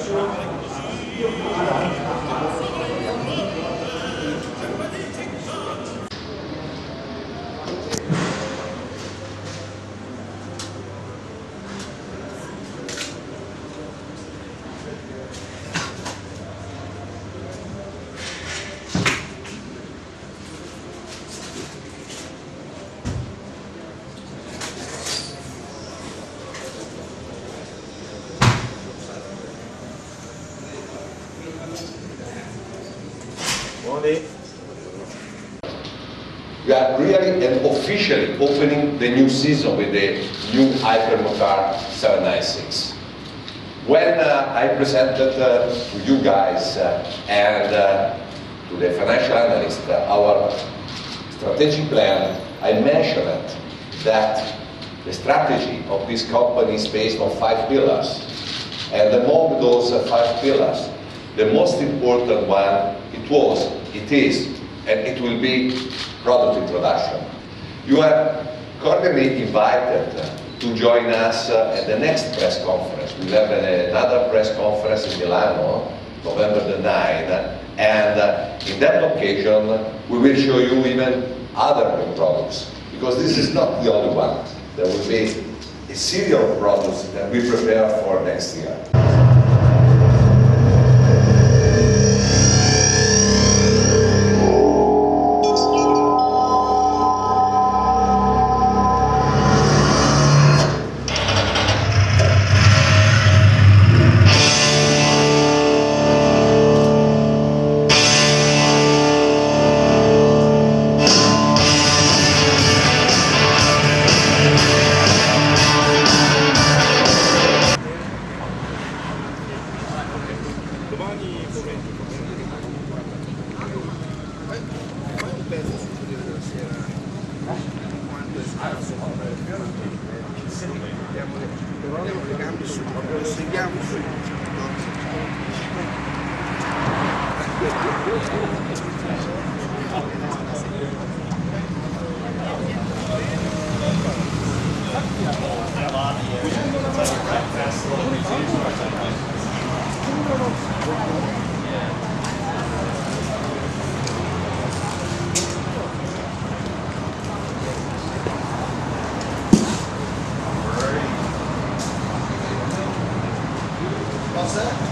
私は、私は、私は、私は、私は、私、Morning. We are really and officially opening the new season with the new Hypermotard 796. When uh, I presented uh, to you guys uh, and uh, to the financial analyst uh, our strategic plan, I mentioned that the strategy of this company is based on five pillars. And among those uh, five pillars, the most important one, it was, it is, and it will be product introduction. You are cordially invited to join us at the next press conference. We'll have another press conference in Milano, November the 9th, and in that occasion, we will show you even other products, because this is not the only one. There will be a series of products that we prepare for next year. Domani pomeriggio. Quanto pesa sul Corriere della Sera? Quanto è scarso? Mettiamo le, gambe su, lo seguiamo su. What's that?